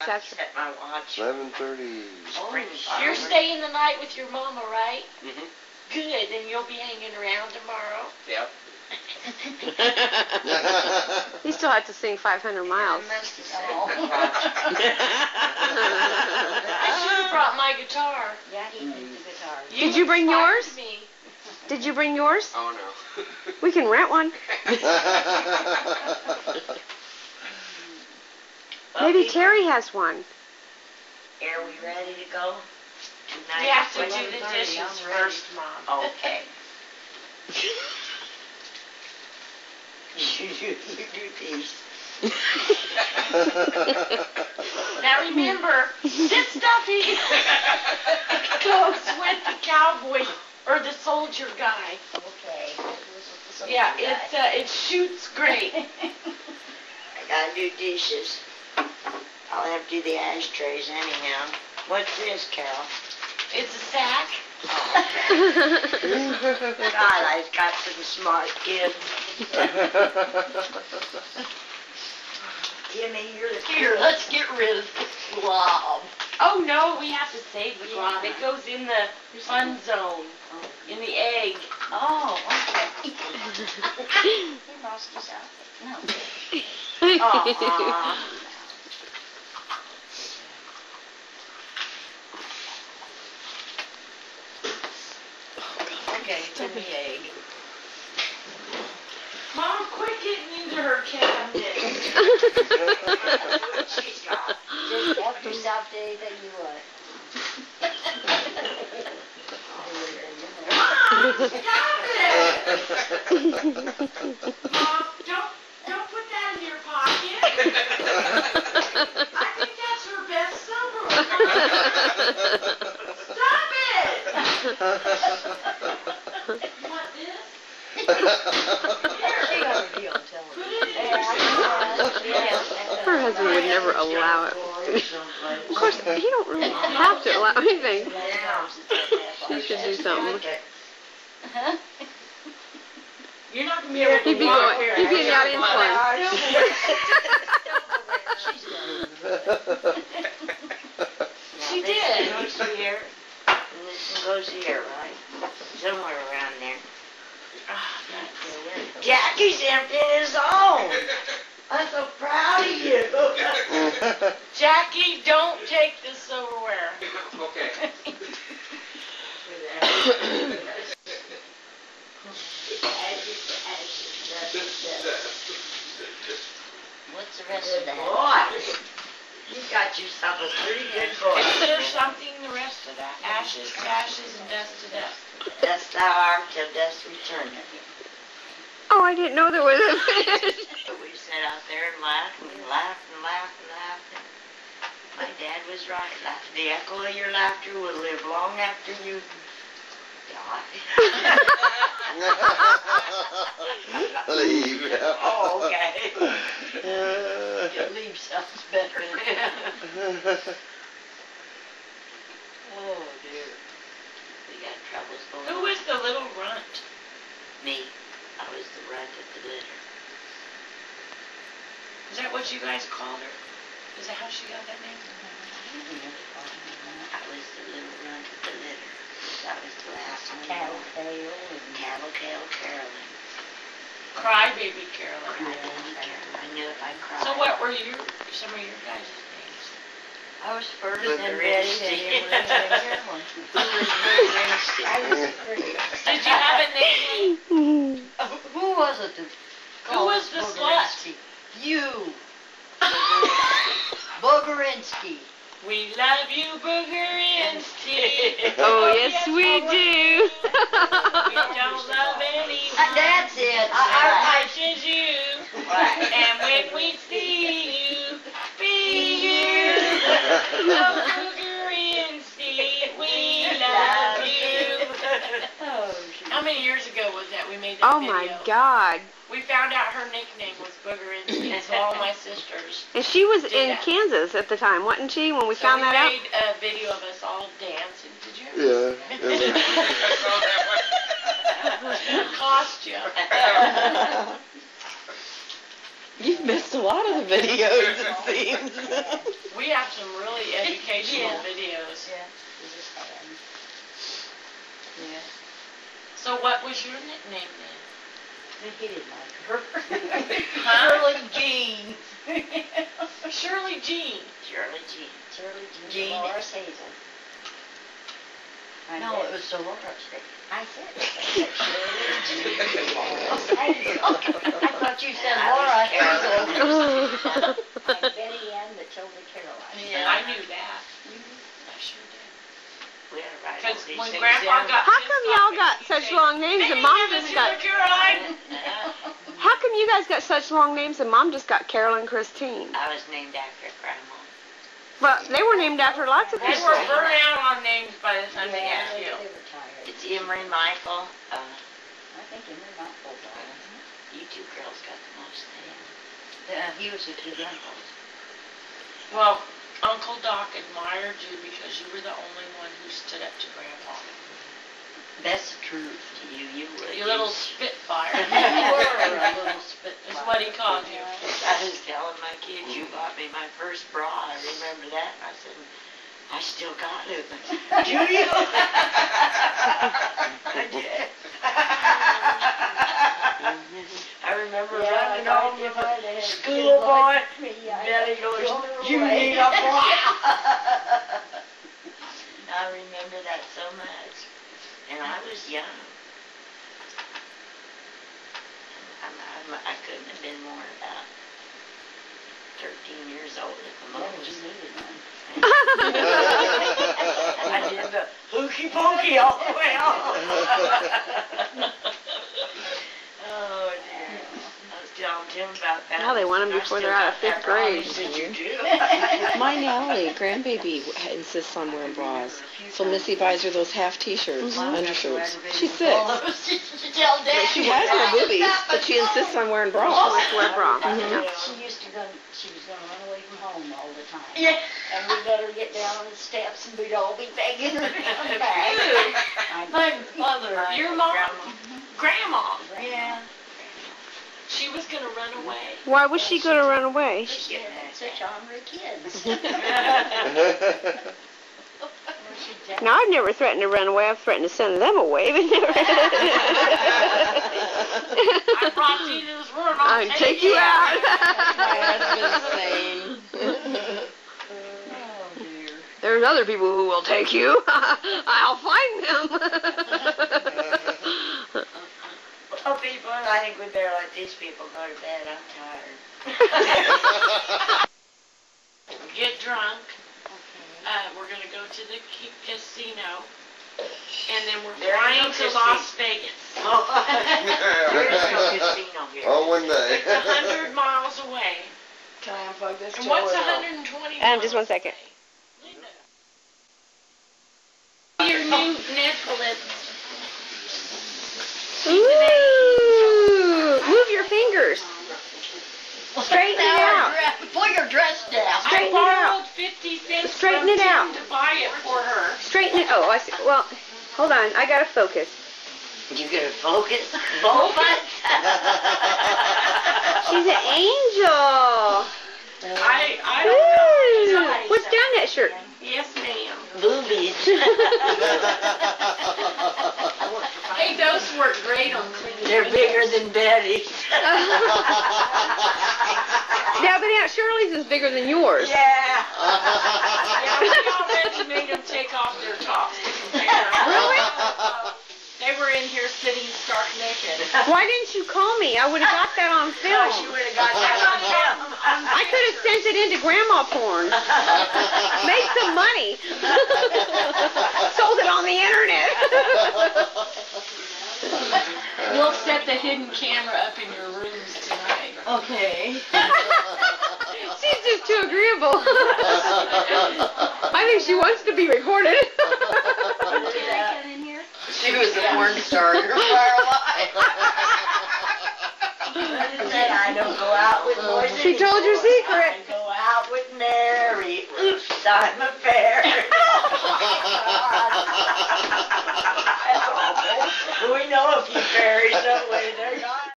I That's- set my watch. Eleven thirty. Spring You're staying the night with your mama, right? Mhm. Good, and you'll be hanging around tomorrow. Yep. He still had to sing 500 miles. I must have set my watch. I should have brought my guitar. Yeah, he needs the guitar. Did you bring yours? Me. Did you bring yours? Oh no. We can rent one. Maybe Okay, Terry has one. Are we ready to go? Tonight? We have to do the dishes first, Mom. Okay. You do, you do these. Now remember, this stuffy goes with the cowboy or the soldier guy. Okay. Yeah, it's uh, it shoots great. I gotta do dishes. I'll have to do the ashtrays anyhow. What's this, Carol? It's a sack. Oh. God, I've got some smart kids. Timmy, you're the Here, let's get rid of this glob. Oh no, we have to save the glob. It goes in the fun zone, in the egg. Oh, okay. he lost his outfit. No. Aw. Okay, it's in the egg. Mom, quit getting into her cabinet. She's got. Just help yourself to anything you want. Mom, don't don't put that in your pocket. I think that's her best summer. Stop it! You want this? She Here, ought to be on television. put it in Yeah, your yeah, Her husband would never allow it. Of course, he don't really have to allow anything. She should do something. Huh? You're not gonna be able to He'd be walk going, here. he'd be out insulin. She This did. one goes here, and this one goes here, right? Somewhere around there. Ah, that's- Jackie's emptying his own. I'm so proud of you. Jackie, don't take this silverware. okay. What's the rest of that? Boy, you got yourself a pretty good boy. Consider something the rest of that. Ashes to ashes and dust to dust. Dust thou art till dust return. Oh, I didn't know there was a finish. We sat out there and laughed and laughed and laughed and laughed. And my dad was right. The echo of your laughter will live long after you die. Leave. oh, okay. Your leave sounds better. Oh dear. We got troubles going Who on. was the little runt? Me. I was the runt of the litter. Is that what you guys called her? Is that how she got that name? I was the little runt of the litter. I was the last one. Tattletale and Tattletale Carolyn. Crybaby Carolyn. Crybaby Carolyn. I knew if I cried. So what were your some of your guys' names? I was first Booger and Betty and Carolyn. Who was Booger Instinct? I was first. Did you have a nickname? Who was it Who was the Boogerinsky? You. Boogerinsky. We love you, Boogerinsky. Oh, yes, we do. We don't love anyone. Uh, That's it. as I, much as you. And when we see you, be you. Oh video? my God. We found out her nickname was Boogerinsky, so all my sisters. And she was in that. Kansas at the time, wasn't she, when we So found we that out? We made a video of us all dancing. Did you? Yeah. it I saw that one. Cost you. You've missed a lot of the videos, it seems. We have some really educational Yeah. videos. Yeah. Is this how that is? Yeah. So what was your nickname then? He didn't like her. Shirley Jean. Shirley Jean. Shirley Jean. Shirley Jean Jean. Dolores Hazel. I No, it was Dolores I said it. Shirley Jean I thought you said I Laura. Hazel. Betty Ann, Matilda Caroline. Yeah. I knew that. I sure did. We had to write all Because when Grandpa got How come y'all got such he'd long names and mom just got? Caroline. How come you guys got such long names and mom just got Carolyn Christine? I was named after Grandma. But they were named after lots of people. They people. were burnt out on names by the time they Yeah, got you. they were tired. It's Emery Michael. Uh, I think Emery not full time. you two girls got the most names. Yeah, he was a two uncles. Well, Uncle Doc admired you because you were the only one who stood up to Grandpa. That's the truth to you. You were. You little spitfire. You were a little spit. Is what he called you. I was telling my kids, you bought me my first bra. I remember that. I said, I still got it. Do you? I did. Mm-hmm. I remember Yeah, running if I- home if with I'd a had school kids boy. like me, I'd Daddy goes, you away." need a bra. I remember that so much. And I was young. I'm, I'm, I couldn't have been more than about 13 years old at the Yeah, you most. needed one. I did the hooky pokey all the way home. oh dear. I was telling Tim about they want them before they're out of fifth grade. said, you? My Natalie, grandbaby, insists on wearing bras. So Missy buys her those half t-shirts, undershirts. She's six. Tell She has no boobies, but she insists on wearing She bras. must wear a bra. Mhm. She used to run, she was gonna run away from home all the time. Yeah. And we let her get down on the steps and we'd all be begging her to come back. My mother, your mom, Grandma. grandma, Yeah. She was gonna run away. Why was she going to run away? She had such ornery kids. Now I've never threatened to run away. I've threatened to send them away, but never. I brought you to this world. I'll I'll take you out. My husband's sane. Oh dear. There's other people who will take you. I'll find them. Well, I think we better let these people go to bed. I'm tired. Get drunk. Uh, we're gonna go to the casino, and then we're There flying ain't no to Las Vegas. There is no casino here. Oh, one day. It's a hundred miles away. Can I unplug this And what's a hundred and twenty? Um, just one second. Linda. Your new Netflix. Fingers. Straighten it out. Pull your dress down. Straighten it out. fifty cents Straighten from it out. to buy it for her. Straighten it. Oh, I see. Well, hold on. I gotta focus. You gotta focus. Focus. She's an angel. I I don't know. Ooh, what's down that shirt? Yes, ma'am. Boobies. Hey, those work great on cleaning. They're bigger than Betty's. Yeah, but Aunt Shirley's is bigger than yours. Yeah. Yeah, we already made them take off their tops to compare. Really? They were in here sitting stark naked. Why didn't you call me? I would have got that on Gosh, you would have got that on film. I could have sent it into grandma porn. Made some money. Sold it on the internet. We'll set the hidden camera up in your rooms tonight. Okay. She's just too agreeable. I think she wants to be recorded. She was a porn star in her prior life. said I don't go out with boys She told your secret. I go out with Mary. Oops, I'm a fair. That's. We know a few fairies, don't we? They're not.